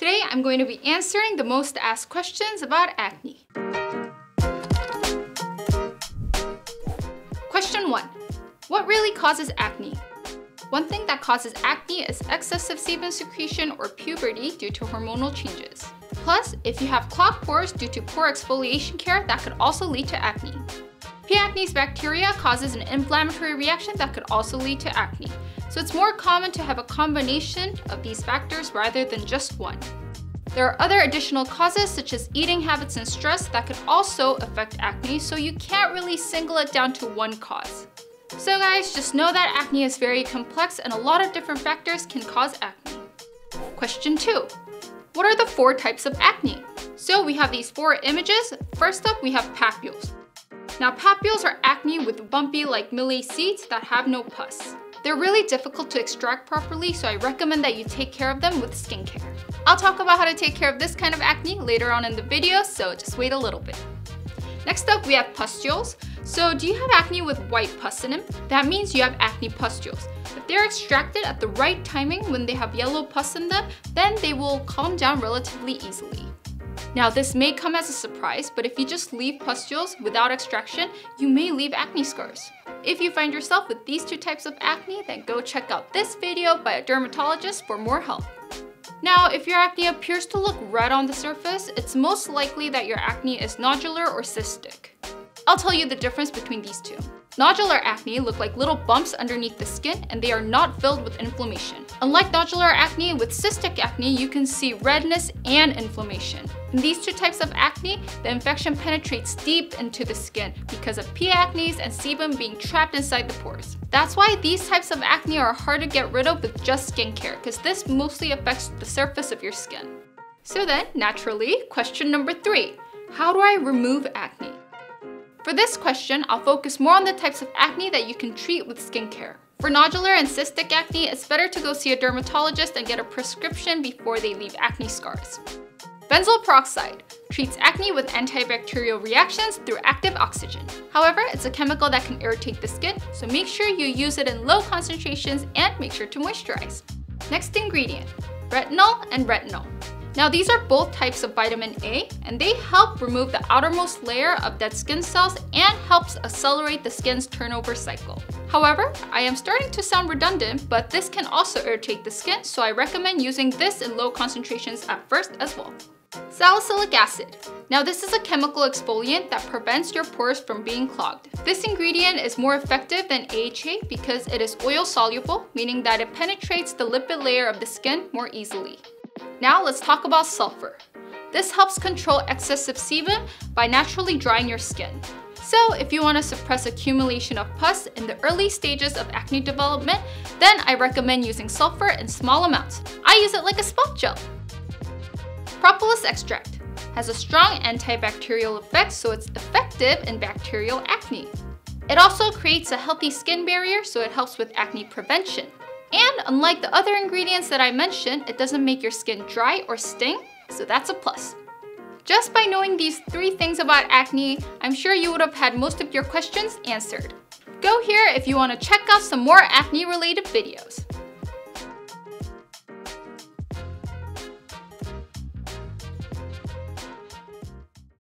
Today, I'm going to be answering the most asked questions about acne. Question 1. What really causes acne? One thing that causes acne is excessive sebum secretion or puberty due to hormonal changes. Plus, if you have clogged pores due to poor exfoliation care, that could also lead to acne. P. acnes bacteria causes an inflammatory reaction that could also lead to acne. So it's more common to have a combination of these factors rather than just one. There are other additional causes such as eating habits and stress that could also affect acne, so you can't really single it down to one cause. So guys, just know that acne is very complex and a lot of different factors can cause acne. Question 2. What are the four types of acne? So we have these four images. First up, we have papules. Now papules are acne with bumpy like millet seeds that have no pus. They're really difficult to extract properly, so I recommend that you take care of them with skincare. I'll talk about how to take care of this kind of acne later on in the video, so just wait a little bit. Next up, we have pustules. So do you have acne with white pus in them? That means you have acne pustules. If they're extracted at the right timing when they have yellow pus in them, then they will calm down relatively easily. Now this may come as a surprise, but if you just leave pustules without extraction, you may leave acne scars. If you find yourself with these two types of acne, then go check out this video by a dermatologist for more help. Now, if your acne appears to look red on the surface, it's most likely that your acne is nodular or cystic. I'll tell you the difference between these two. Nodular acne look like little bumps underneath the skin and they are not filled with inflammation. Unlike nodular acne, with cystic acne, you can see redness and inflammation. In these two types of acne, the infection penetrates deep into the skin because of P. acnes and sebum being trapped inside the pores. That's why these types of acne are hard to get rid of with just skincare because this mostly affects the surface of your skin. So then, naturally, question number three, how do I remove acne? For this question, I'll focus more on the types of acne that you can treat with skincare. For nodular and cystic acne, it's better to go see a dermatologist and get a prescription before they leave acne scars. Benzoyl peroxide treats acne with antibacterial reactions through active oxygen. However, it's a chemical that can irritate the skin, so make sure you use it in low concentrations and make sure to moisturize. Next ingredient, retinol and retinal. Now these are both types of vitamin A and they help remove the outermost layer of dead skin cells and helps accelerate the skin's turnover cycle. However, I am starting to sound redundant, but this can also irritate the skin, so I recommend using this in low concentrations at first as well. Salicylic acid. Now this is a chemical exfoliant that prevents your pores from being clogged. This ingredient is more effective than AHA because it is oil soluble, meaning that it penetrates the lipid layer of the skin more easily. Now let's talk about sulfur. This helps control excessive sebum by naturally drying your skin. So if you want to suppress accumulation of pus in the early stages of acne development, then I recommend using sulfur in small amounts. I use it like a spot gel. Propolis extract has a strong antibacterial effect so it's effective in bacterial acne. It also creates a healthy skin barrier so it helps with acne prevention. And unlike the other ingredients that I mentioned, it doesn't make your skin dry or sting, so that's a plus. Just by knowing these three things about acne, I'm sure you would have had most of your questions answered. Go here if you want to check out some more acne related videos.